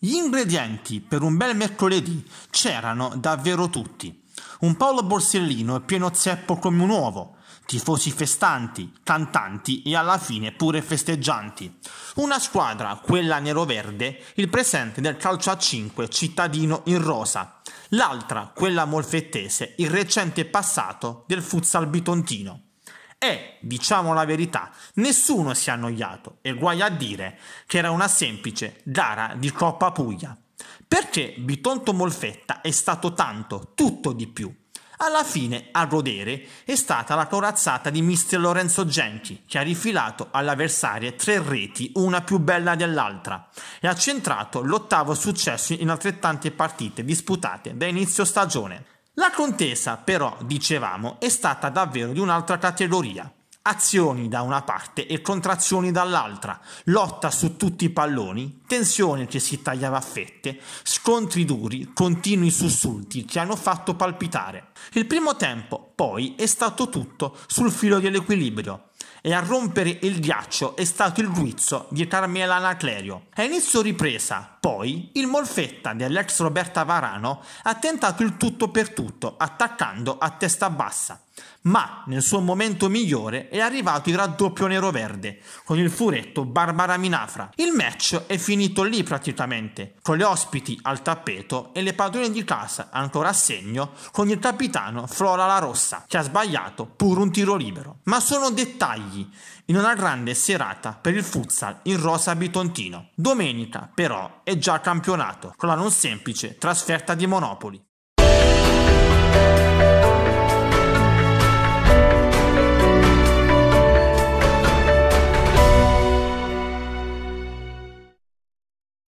ingredienti per un bel mercoledì c'erano davvero tutti. Un Paolo Borsellino pieno zeppo come un uovo, tifosi festanti, cantanti e alla fine pure festeggianti. Una squadra, quella nero-verde, il presente del calcio a 5 cittadino in rosa. L'altra, quella molfettese, il recente passato del futsal bitontino. E, diciamo la verità, nessuno si è annoiato e guai a dire che era una semplice gara di Coppa Puglia. Perché Bitonto Molfetta è stato tanto, tutto di più. Alla fine, a godere, è stata la corazzata di mister Lorenzo Genchi, che ha rifilato all'avversario tre reti, una più bella dell'altra, e ha centrato l'ottavo successo in altrettante partite disputate da inizio stagione. La contesa, però, dicevamo, è stata davvero di un'altra categoria. Azioni da una parte e contrazioni dall'altra, lotta su tutti i palloni, tensione che si tagliava a fette, scontri duri, continui sussulti che hanno fatto palpitare. Il primo tempo, poi, è stato tutto sul filo dell'equilibrio, e a rompere il ghiaccio è stato il guizzo di Carmela Anaclerio. A inizio ripresa, poi, il Molfetta dell'ex Roberta Varano ha tentato il tutto per tutto, attaccando a testa bassa ma nel suo momento migliore è arrivato il raddoppio nero-verde con il furetto Barbara Minafra. Il match è finito lì praticamente, con le ospiti al tappeto e le padrone di casa ancora a segno con il capitano Flora La Rossa che ha sbagliato pur un tiro libero. Ma sono dettagli in una grande serata per il futsal in rosa bitontino. Domenica però è già campionato con la non semplice trasferta di Monopoli.